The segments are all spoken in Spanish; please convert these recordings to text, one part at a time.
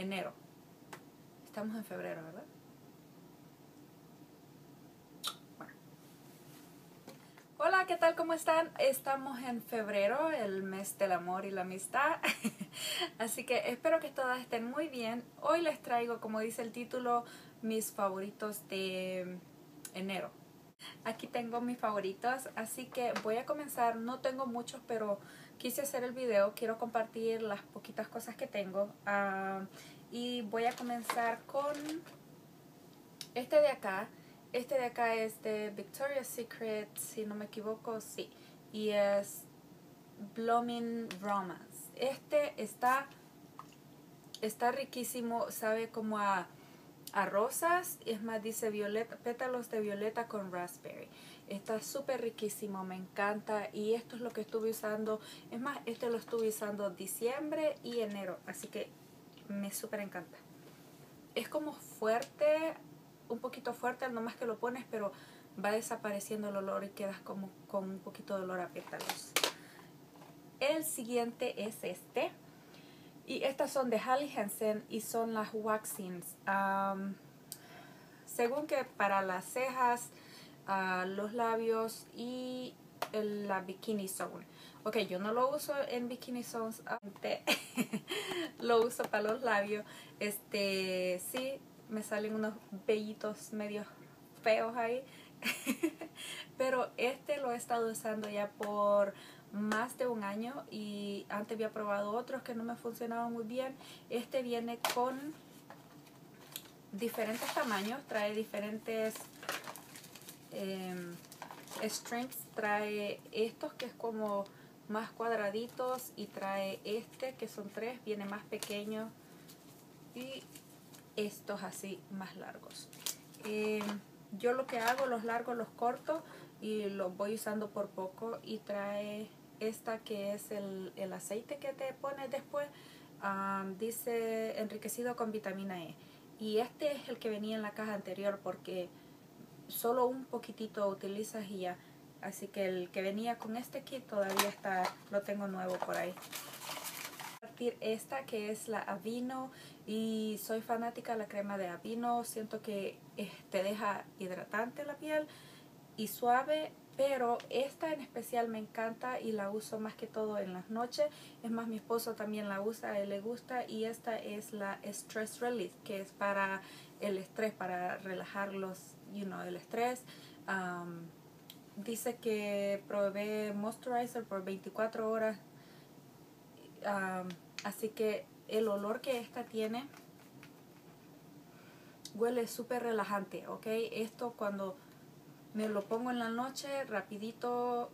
enero. Estamos en febrero, ¿verdad? Bueno. Hola, ¿qué tal? ¿Cómo están? Estamos en febrero, el mes del amor y la amistad. Así que espero que todas estén muy bien. Hoy les traigo, como dice el título, mis favoritos de enero. Aquí tengo mis favoritos, así que voy a comenzar. No tengo muchos, pero quise hacer el video. Quiero compartir las poquitas cosas que tengo. Ah, y voy a comenzar con este de acá. Este de acá es de Victoria's Secret, si no me equivoco, sí. Y es Blooming Romance. Este está, está riquísimo, sabe como a a rosas. Es más, dice violeta, pétalos de violeta con raspberry. Está súper riquísimo, me encanta. Y esto es lo que estuve usando. Es más, este lo estuve usando diciembre y enero. Así que me súper encanta. Es como fuerte, un poquito fuerte, no más que lo pones, pero va desapareciendo el olor y quedas como con un poquito de olor a pétalos. El siguiente es este. Y estas son de Halle Hansen y son las waxings. según que para las cejas, uh, los labios y la Bikini Zone. Ok, yo no lo uso en Bikini Zones, lo uso para los labios. Este, sí, me salen unos vellitos medio feos ahí. Pero este lo he estado usando ya por más de un año y antes había probado otros que no me funcionaban muy bien. Este viene con diferentes tamaños, trae diferentes eh, strings, trae estos que es como más cuadraditos y trae este que son tres, viene más pequeño y estos así más largos. Eh, yo lo que hago, los largos los corto y los voy usando por poco y trae esta que es el, aceite que te pones después, dice enriquecido con vitamina E. Y este es el que venía en la caja anterior porque solo un poquitito utilizas y ya. Así que el que venía con este kit todavía está, lo tengo nuevo por ahí. Esta que es la Avino y soy fanática de la crema de Avino. Siento que eh, te deja hidratante la piel y suave pero esta en especial me encanta y la uso más que todo en las noches. Es más, mi esposo también la usa, a él le gusta y esta es la Stress Relief, que es para el estrés, para relajar los, you know, el estrés. dice que provee moisturizer por 24 horas, así que el olor que esta tiene huele súper relajante, ¿ok? Esto cuando me lo pongo en la noche, rapidito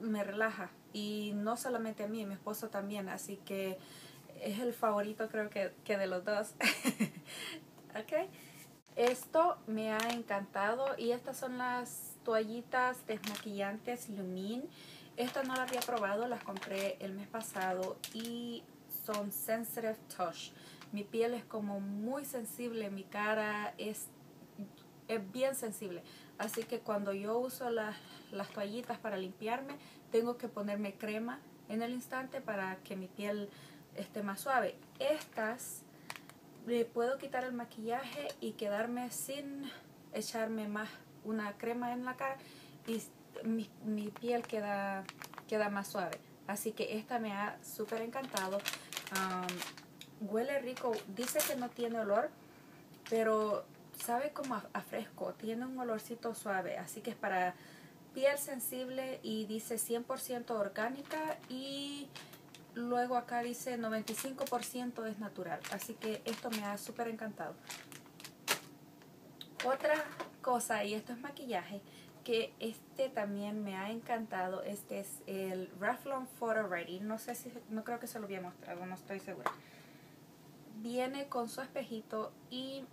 me relaja. Y no solamente a mí, mi esposo también, así que es el favorito creo que, de los dos. ok. Esto me ha encantado y estas son las toallitas desmaquillantes Lumin. Estas no las había probado, las compré el mes pasado y son Sensitive Touch. Mi piel es como muy sensible, mi cara es, es bien sensible. Así que cuando yo uso las, toallitas para limpiarme, tengo que ponerme crema en el instante para que mi piel esté más suave. Estas le puedo quitar el maquillaje y quedarme sin echarme más una crema en la cara y mi, piel queda, queda más suave. Así que esta me ha súper encantado. huele rico. Dice que no tiene olor, pero sabe como a, fresco, tiene un olorcito suave, así que es para piel sensible y dice 100% orgánica y luego acá dice 95% es natural, así que esto me ha súper encantado. Otra cosa, y esto es maquillaje, que este también me ha encantado, este es el Revlon Photo Ready, no sé si, no creo que se lo había mostrado, no estoy segura. Viene con su espejito y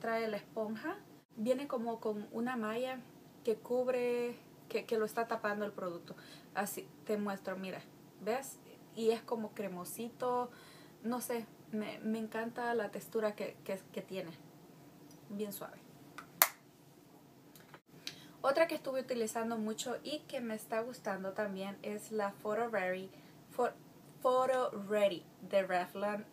trae la esponja. Viene como con una malla que cubre, que, lo está tapando el producto. Así, te muestro, mira, ¿ves? Y es como cremosito, no sé, me, encanta la textura que, tiene. Bien suave. Otra que estuve utilizando mucho y que me está gustando también es la Photo Ready, Photo Ready de Revlon.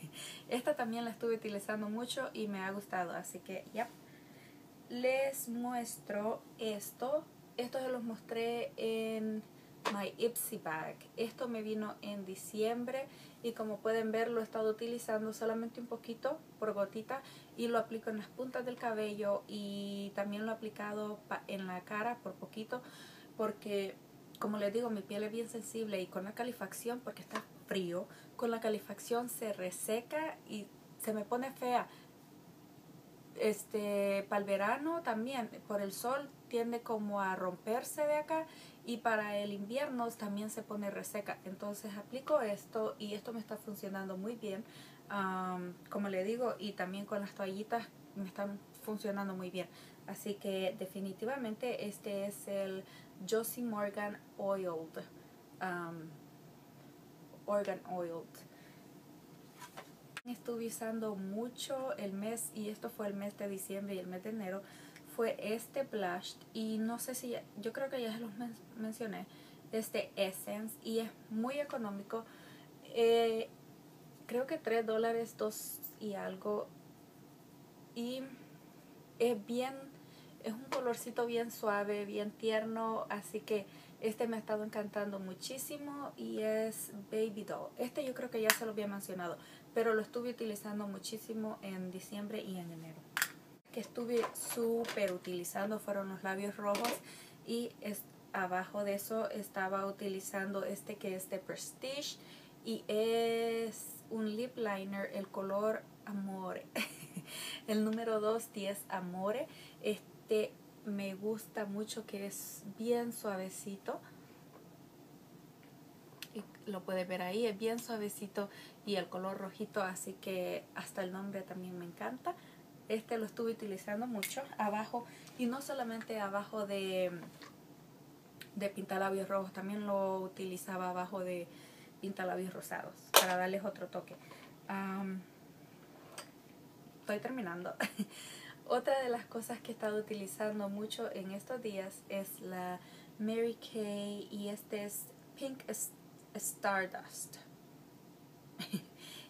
Esta también la estuve utilizando mucho y me ha gustado, así que ya. Les muestro esto. Esto se los mostré en My Ipsy Bag. Esto me vino en diciembre y como pueden ver lo he estado utilizando solamente un poquito por gotita y lo aplico en las puntas del cabello y también lo he aplicado en la cara por poquito porque como les digo mi piel es bien sensible y con la calefacción porque está frío con la calefacción se reseca y se me pone fea. Este para el verano también por el sol tiende como a romperse de acá y para el invierno también se pone reseca. Entonces aplico esto y esto me está funcionando muy bien como le digo y también con las toallitas me están funcionando muy bien así que definitivamente este es el Josie Morgan Oiled Organ Oiled estuve usando mucho el mes y esto fue el mes de diciembre y el mes de enero fue este blush y no sé si, yo creo que ya se los mencioné, este Essence y es muy económico. Eh, creo que 3 dólares, 2 y algo. Y es bien, es un colorcito bien suave, bien tierno, así que este me ha estado encantando muchísimo y es Baby Doll. Este yo creo que ya se lo había mencionado, pero lo estuve utilizando muchísimo en diciembre y en enero que estuve súper utilizando fueron los labios rojos y es, abajo de eso estaba utilizando este que es de Prestige y es un lip liner el color Amore el número 210 Amore. Este me gusta mucho que es bien suavecito. Y lo puede ver ahí, es bien suavecito y el color rojito, así que hasta el nombre también me encanta. Este lo estuve utilizando mucho abajo y no solamente abajo de, de pintalabios rojos, también lo utilizaba abajo de pintalabios rosados para darles otro toque. Estoy terminando. Otra de las cosas que he estado utilizando mucho en estos días es la Mary Kay y este es Pink Stardust.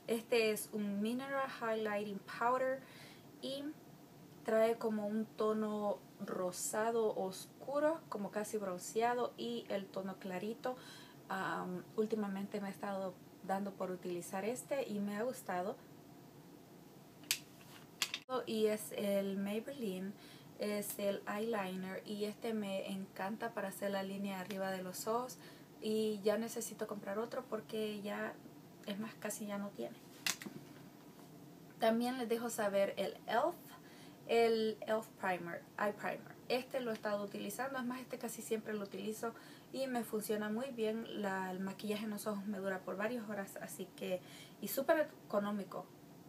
Este es un Mineral Highlighting Powder y trae como un tono rosado oscuro, como casi bronceado y el tono clarito. últimamente me he estado dando por utilizar este y me ha gustado. Y es el Maybelline, es el eyeliner y este me encanta para hacer la línea arriba de los ojos y ya necesito comprar otro porque ya es más casi ya no tiene. También les dejo saber el ELF, el ELF Primer, Eye Primer. Este lo he estado utilizando, es más, este casi siempre lo utilizo y me funciona muy bien. el maquillaje en los ojos me dura por varias horas, así que, y súper económico.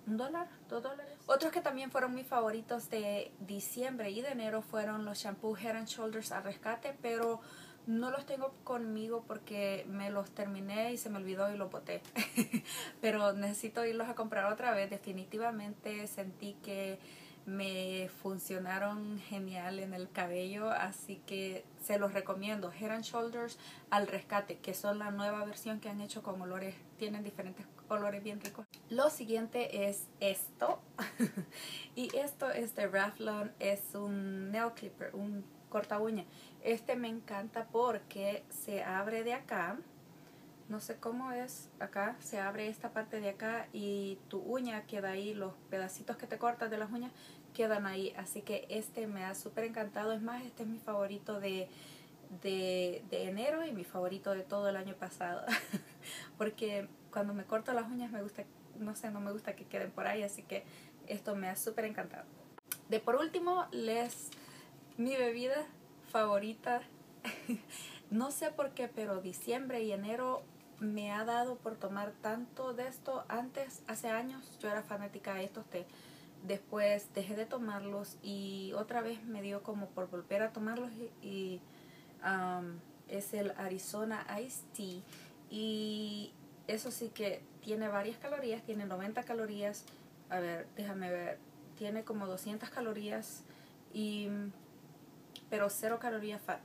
¿Un dólar? ¿Dos dólares? Otros que también fueron mis favoritos de diciembre y de enero fueron los shampoo Head and Shoulders a rescate, pero no los tengo conmigo porque me los terminé y se me olvidó y los boté. Pero necesito irlos a comprar otra vez. Definitivamente sentí que me funcionaron genial en el cabello, así que se los recomiendo. Head and Shoulders al rescate, que son la nueva versión que han hecho con olores, tienen diferentes olores bien ricos. Lo siguiente es esto, y esto es de Revlon, es un nail clipper, un corta uña. Este me encanta porque se abre de acá. No sé cómo es acá. Se abre esta parte de acá y tu uña queda ahí. Los pedacitos que te cortas de las uñas quedan ahí. Así que este me ha súper encantado. Es más, este es mi favorito de, de, enero y mi favorito de todo el año pasado. porque cuando me corto las uñas me gusta, no sé, no me gusta que queden por ahí. Así que esto me ha súper encantado. De por último, les mi bebida favorita, no sé por qué, pero diciembre y enero me ha dado por tomar tanto de esto. Antes, hace años, yo era fanática de estos té. Después dejé de tomarlos y otra vez me dio como por volver a tomarlos y, um, es el Arizona Ice Tea y eso sí que tiene varias calorías, tiene 90 calorías, a ver, déjame ver, tiene como 200 calorías y pero cero calorías fat.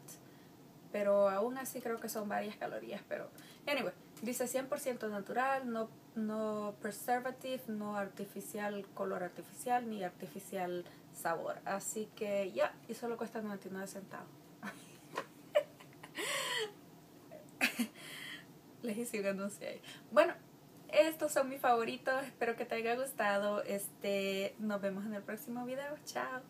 Pero aún así creo que son varias calorías, pero anyway, Dice 100% natural, no, no preservative, no artificial, color artificial, ni artificial sabor. Así que ya, y solo cuesta 99 centavos. Les hice un anuncio ahí. Bueno, estos son mis favoritos. Espero que te haya gustado. Este, nos vemos en el próximo video. Chao.